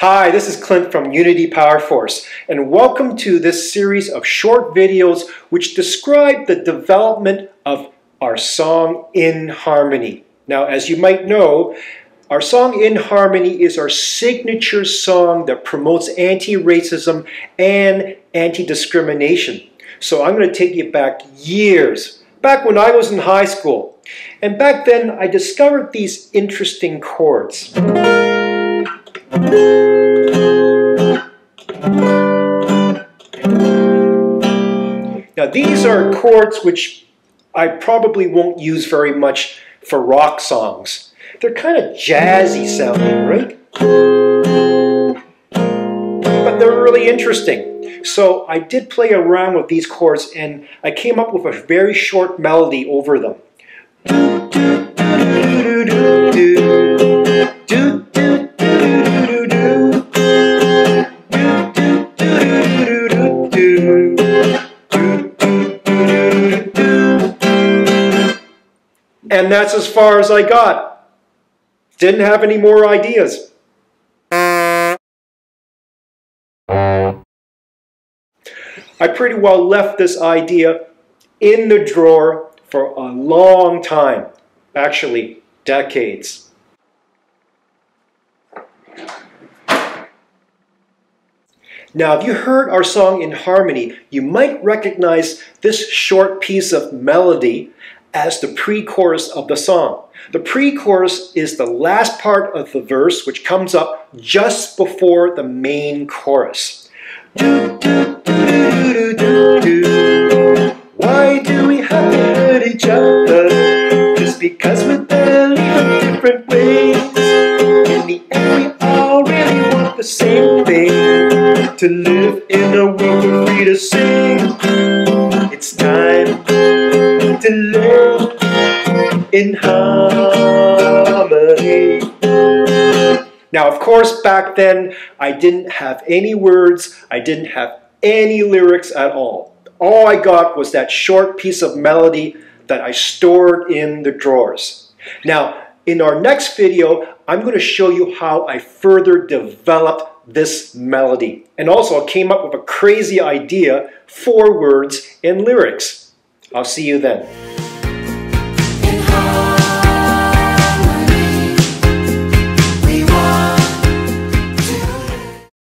Hi, this is Clint from Unity Power Force, and welcome to this series of short videos which describe the development of our song In Harmony. Now, as you might know, our song In Harmony is our signature song that promotes anti-racism and anti-discrimination. So I'm going to take you back years, back when I was in high school. And back then, I discovered these interesting chords. Now these are chords which I probably won't use very much for rock songs. They're kind of jazzy sounding, right? But they're really interesting. So I did play around with these chords and I came up with a very short melody over them. And that's as far as I got. Didn't have any more ideas. I pretty well left this idea in the drawer for a long time. Actually, decades. Now, if you heard our song in harmony, you might recognize this short piece of melody as the pre-chorus of the song. The pre-chorus is the last part of the verse which comes up just before the main chorus. Why do we have to hurt each other? Just because we're barely in different ways. In the end, we all really want the same thing. To live in a world we're free to sing. It's time to live in harmony. Now, of course, back then, I didn't have any words, I didn't have any lyrics at all. All I got was that short piece of melody that I stored in the drawers. Now, in our next video, I'm going to show you how I further developed this melody. And also, came up with a crazy idea for words and lyrics. I'll see you then.